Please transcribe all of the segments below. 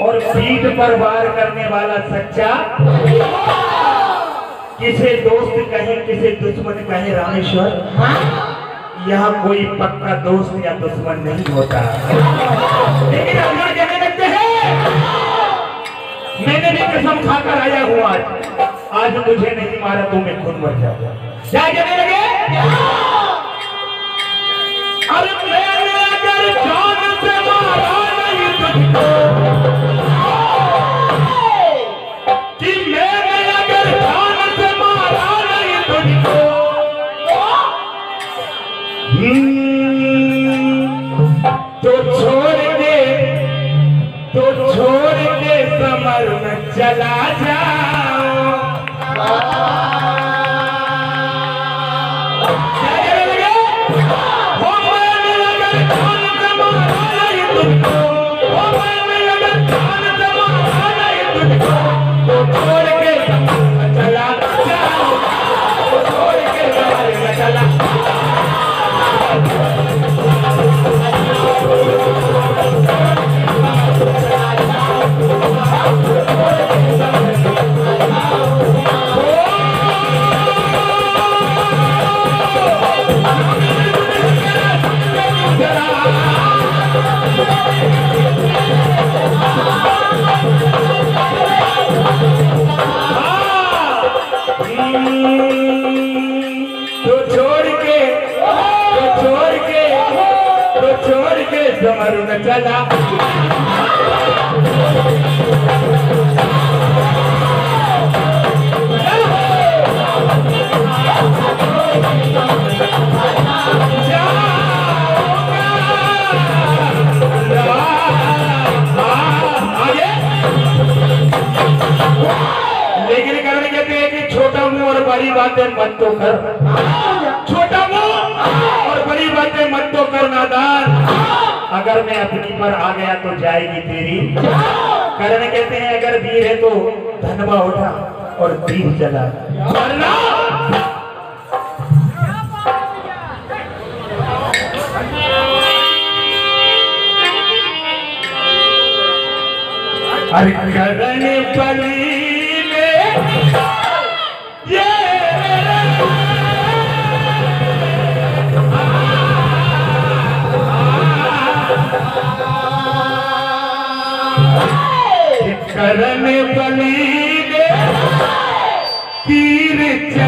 और पीठ पर वार करने वाला सच्चा किसे दोस्त कहे, किसे दुश्मन कहे रामेश्वर? यहाँ कोई पक्का दोस्त या दुश्मन नहीं होता। लेकिन अर्जुन कहने लगते हैं। मैंने भी कसम खाकर आया हूँ आज। आज मुझे नहीं मारा तो मैं खुद मर जाऊँगा। न चला जाओ। लेकिन करण कहते हैं कि छोटा मुँह और बड़ी बातें मत तो कर। अगर मैं अपनी पर आ गया तो जाएगी तेरी। करण कहते हैं, अगर वीर है तो धनवा उठा और दीप जला। अरे करण बली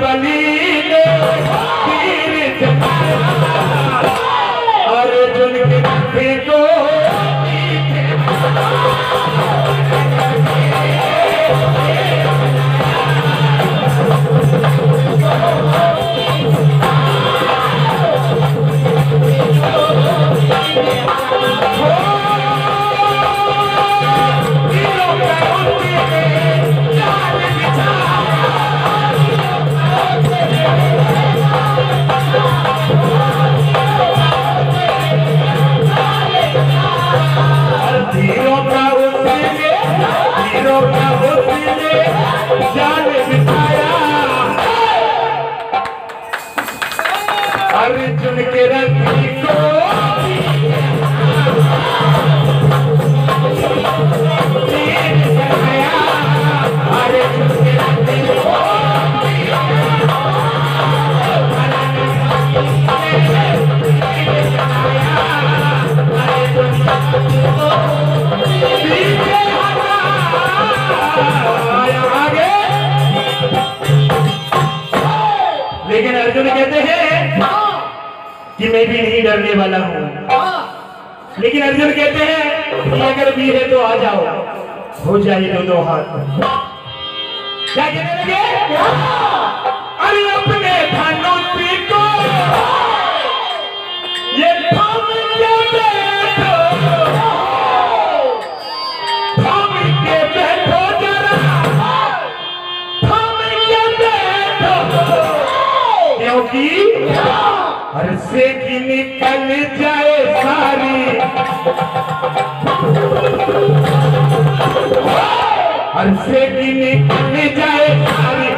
बली अर्जुन के आगे लेकिन अर्जुन कहते हैं कि मैं भी नहीं डरने वाला हूँ। लेकिन अर्जुन कहते हैं कि अगर वीर है तो आ जाओ। हो जाए दो दो हाथ। क्या कहने लगे? अरे अपने धनुष को की निकल जाए सारी हर से की निकल जाए सारी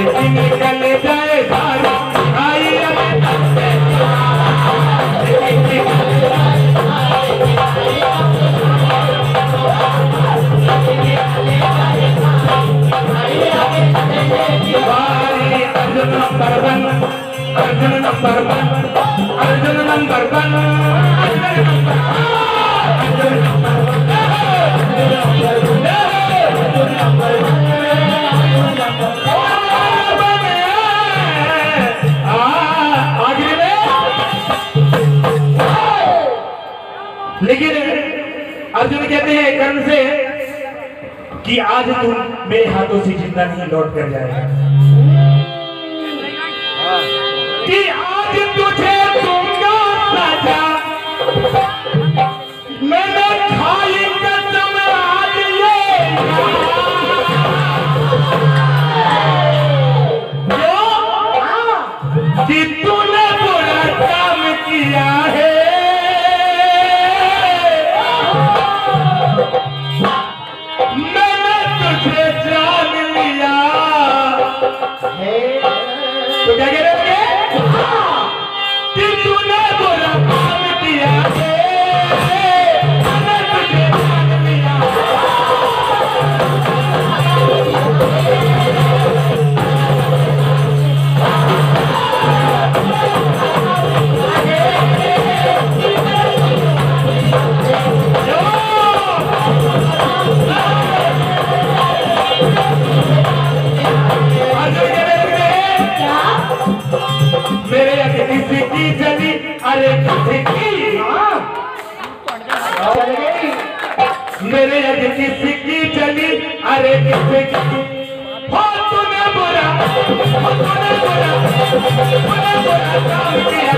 कि आई कहते हैं कर्ण से कि आज तुम मेरे हाथों से ज़िंदा नहीं, लौट कर जाएगा। कि आज तुझे कि तूने बुरा काम किया है। अरे किसी की मेरे किसी की चली। अरे किसी की तूने बुरा तूने बुरा तूने बुरा काम किया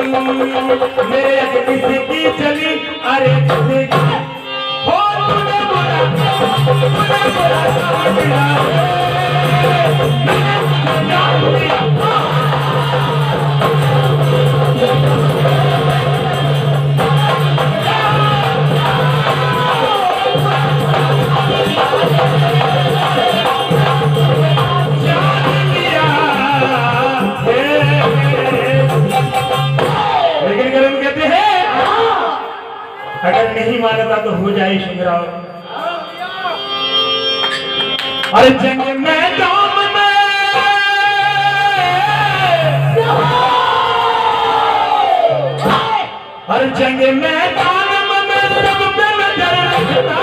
मेरे आगे किसी की चली, अरे किसी की हो तूने बोला तूने बोला समझ लिया अगर नहीं मानता तो हो जाए सुधराओ अरे जंग मैदान में। हर जंग में मैं मैदान में मैं सब पे नज़र रखता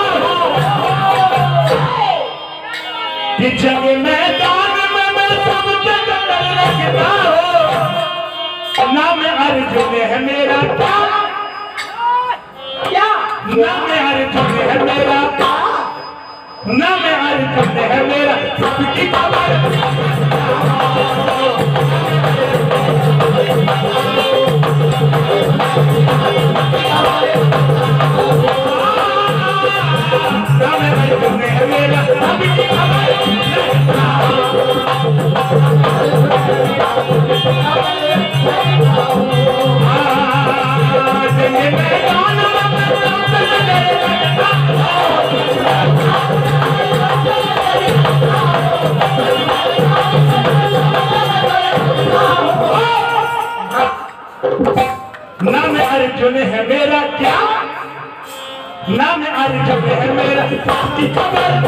नाम अर्जुन है मेरा नाम अर्जुन है मेरा। नाम अर्जुन है मेरा। सबकी खबर जंग नाम अर्जुन है मेरा की खबर